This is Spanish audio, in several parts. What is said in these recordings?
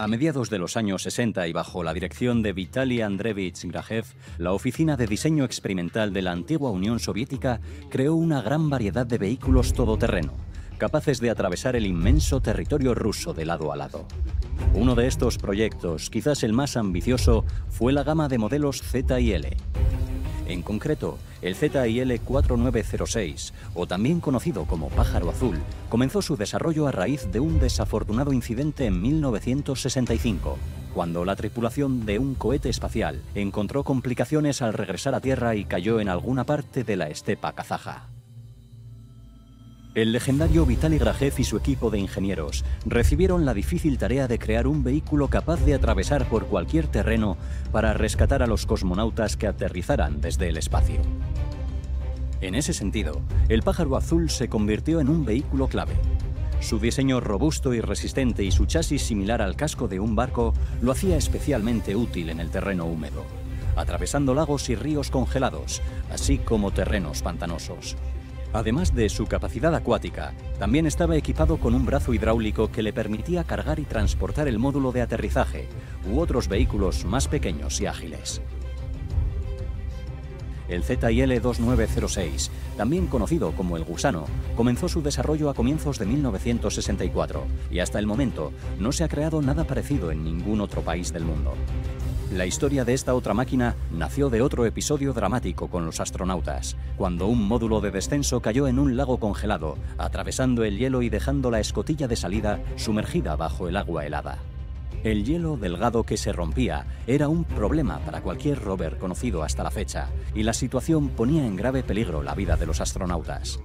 A mediados de los años 60 y bajo la dirección de Vitaly Andreevich Grajev, la Oficina de Diseño Experimental de la antigua Unión Soviética creó una gran variedad de vehículos todoterreno, capaces de atravesar el inmenso territorio ruso de lado a lado. Uno de estos proyectos, quizás el más ambicioso, fue la gama de modelos Z y L. En concreto, el ZIL 4906, o también conocido como pájaro azul, comenzó su desarrollo a raíz de un desafortunado incidente en 1965, cuando la tripulación de un cohete espacial encontró complicaciones al regresar a Tierra y cayó en alguna parte de la estepa kazaja. El legendario Vitaly Grajev y su equipo de ingenieros recibieron la difícil tarea de crear un vehículo capaz de atravesar por cualquier terreno para rescatar a los cosmonautas que aterrizaran desde el espacio. En ese sentido, el pájaro azul se convirtió en un vehículo clave. Su diseño robusto y resistente y su chasis similar al casco de un barco lo hacía especialmente útil en el terreno húmedo, atravesando lagos y ríos congelados, así como terrenos pantanosos. Además de su capacidad acuática, también estaba equipado con un brazo hidráulico que le permitía cargar y transportar el módulo de aterrizaje u otros vehículos más pequeños y ágiles. El ZIL 2906, también conocido como el Gusano, comenzó su desarrollo a comienzos de 1964 y hasta el momento no se ha creado nada parecido en ningún otro país del mundo. La historia de esta otra máquina nació de otro episodio dramático con los astronautas, cuando un módulo de descenso cayó en un lago congelado, atravesando el hielo y dejando la escotilla de salida sumergida bajo el agua helada. El hielo delgado que se rompía era un problema para cualquier rover conocido hasta la fecha, y la situación ponía en grave peligro la vida de los astronautas.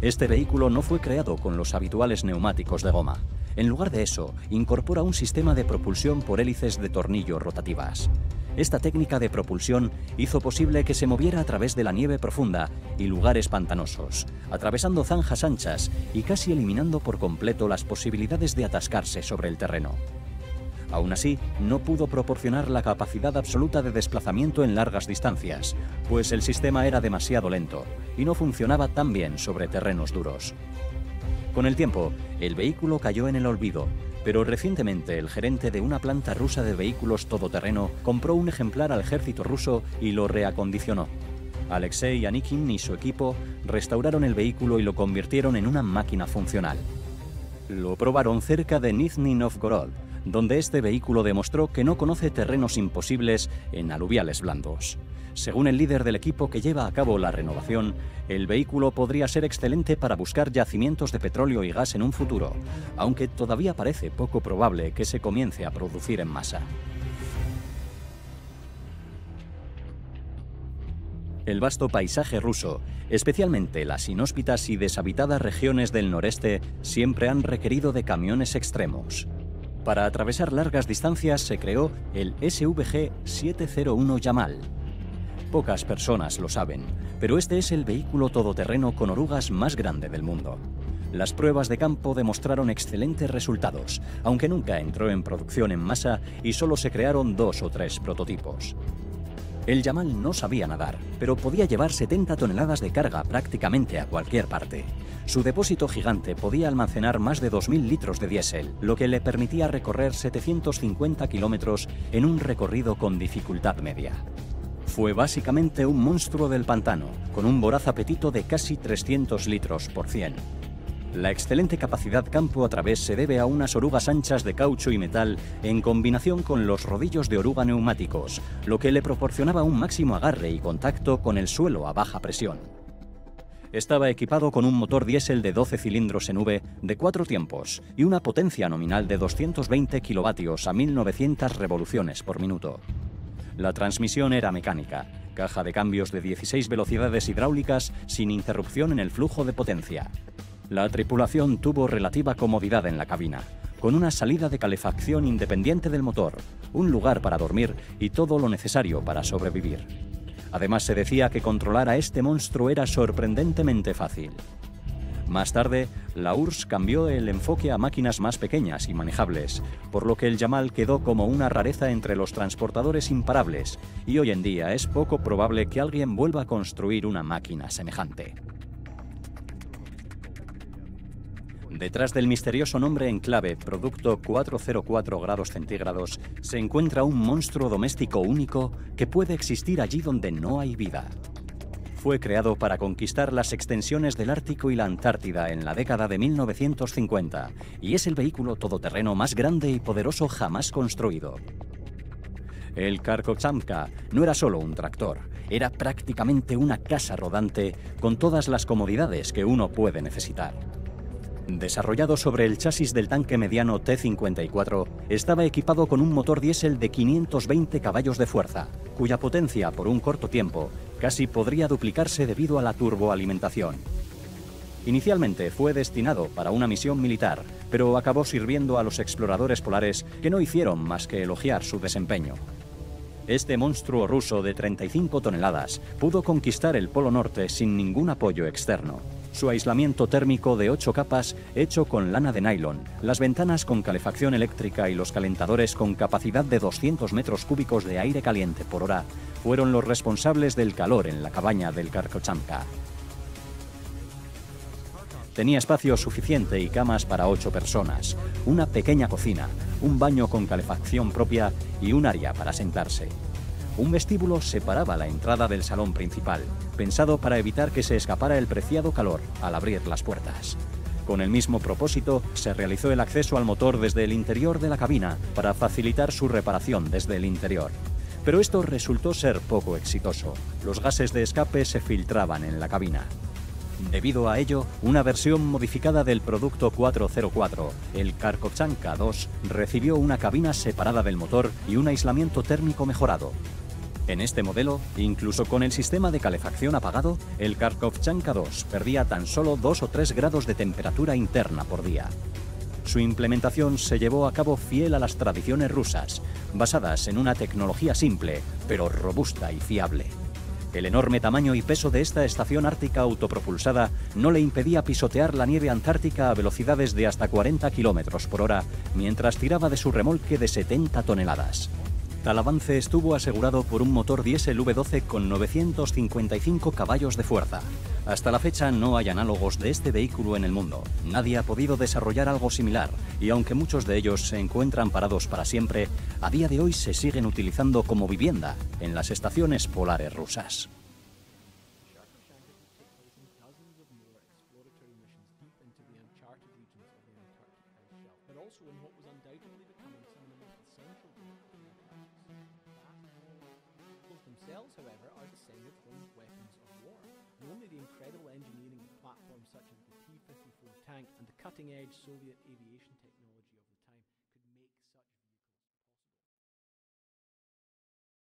Este vehículo no fue creado con los habituales neumáticos de goma. En lugar de eso, incorpora un sistema de propulsión por hélices de tornillo rotativas. Esta técnica de propulsión hizo posible que se moviera a través de la nieve profunda y lugares pantanosos, atravesando zanjas anchas y casi eliminando por completo las posibilidades de atascarse sobre el terreno. Aún así, no pudo proporcionar la capacidad absoluta de desplazamiento en largas distancias, pues el sistema era demasiado lento y no funcionaba tan bien sobre terrenos duros. Con el tiempo, el vehículo cayó en el olvido, pero recientemente el gerente de una planta rusa de vehículos todoterreno compró un ejemplar al ejército ruso y lo reacondicionó. Alexei Anikin y su equipo restauraron el vehículo y lo convirtieron en una máquina funcional. Lo probaron cerca de Nizhny Novgorod, donde este vehículo demostró que no conoce terrenos imposibles en aluviales blandos. Según el líder del equipo que lleva a cabo la renovación, el vehículo podría ser excelente para buscar yacimientos de petróleo y gas en un futuro, aunque todavía parece poco probable que se comience a producir en masa. El vasto paisaje ruso, especialmente las inhóspitas y deshabitadas regiones del noreste, siempre han requerido de camiones extremos. Para atravesar largas distancias se creó el SVG 701 Yamal, Pocas personas lo saben, pero este es el vehículo todoterreno con orugas más grande del mundo. Las pruebas de campo demostraron excelentes resultados, aunque nunca entró en producción en masa y solo se crearon dos o tres prototipos. El Yamal no sabía nadar, pero podía llevar 70 toneladas de carga prácticamente a cualquier parte. Su depósito gigante podía almacenar más de 2.000 litros de diésel, lo que le permitía recorrer 750 kilómetros en un recorrido con dificultad media. Fue básicamente un monstruo del pantano, con un voraz apetito de casi 300 litros por 100. La excelente capacidad campo a través se debe a unas orugas anchas de caucho y metal en combinación con los rodillos de oruga neumáticos, lo que le proporcionaba un máximo agarre y contacto con el suelo a baja presión. Estaba equipado con un motor diésel de 12 cilindros en V de cuatro tiempos y una potencia nominal de 220 kilovatios a 1900 revoluciones por minuto. La transmisión era mecánica, caja de cambios de 16 velocidades hidráulicas sin interrupción en el flujo de potencia. La tripulación tuvo relativa comodidad en la cabina, con una salida de calefacción independiente del motor, un lugar para dormir y todo lo necesario para sobrevivir. Además se decía que controlar a este monstruo era sorprendentemente fácil. Más tarde, la URSS cambió el enfoque a máquinas más pequeñas y manejables, por lo que el Yamal quedó como una rareza entre los transportadores imparables, y hoy en día es poco probable que alguien vuelva a construir una máquina semejante. Detrás del misterioso nombre en clave, producto 404 grados centígrados, se encuentra un monstruo doméstico único que puede existir allí donde no hay vida. Fue creado para conquistar las extensiones del Ártico y la Antártida en la década de 1950 y es el vehículo todoterreno más grande y poderoso jamás construido. El Karkochamka no era solo un tractor, era prácticamente una casa rodante con todas las comodidades que uno puede necesitar. Desarrollado sobre el chasis del tanque mediano T-54, estaba equipado con un motor diésel de 520 caballos de fuerza, cuya potencia por un corto tiempo casi podría duplicarse debido a la turboalimentación. Inicialmente fue destinado para una misión militar, pero acabó sirviendo a los exploradores polares que no hicieron más que elogiar su desempeño. Este monstruo ruso de 35 toneladas pudo conquistar el Polo Norte sin ningún apoyo externo. Su aislamiento térmico de 8 capas hecho con lana de nylon, las ventanas con calefacción eléctrica y los calentadores con capacidad de 200 metros cúbicos de aire caliente por hora fueron los responsables del calor en la cabaña del Karkochamka. Tenía espacio suficiente y camas para ocho personas, una pequeña cocina, un baño con calefacción propia y un área para sentarse. Un vestíbulo separaba la entrada del salón principal, pensado para evitar que se escapara el preciado calor al abrir las puertas. Con el mismo propósito, se realizó el acceso al motor desde el interior de la cabina para facilitar su reparación desde el interior. Pero esto resultó ser poco exitoso. Los gases de escape se filtraban en la cabina. Debido a ello, una versión modificada del producto 404, el Karkochanka 2, recibió una cabina separada del motor y un aislamiento térmico mejorado. En este modelo, incluso con el sistema de calefacción apagado, el Karkovchanka 2 perdía tan solo 2 o 3 grados de temperatura interna por día. Su implementación se llevó a cabo fiel a las tradiciones rusas, basadas en una tecnología simple, pero robusta y fiable. El enorme tamaño y peso de esta estación ártica autopropulsada no le impedía pisotear la nieve antártica a velocidades de hasta 40 km por hora mientras tiraba de su remolque de 70 toneladas. Tal avance estuvo asegurado por un motor diésel V12 con 955 caballos de fuerza. Hasta la fecha no hay análogos de este vehículo en el mundo. Nadie ha podido desarrollar algo similar y aunque muchos de ellos se encuentran parados para siempre, a día de hoy se siguen utilizando como vivienda en las estaciones polares rusas. Platforms such as the T-54 tank and the cutting-edge Soviet aviation technology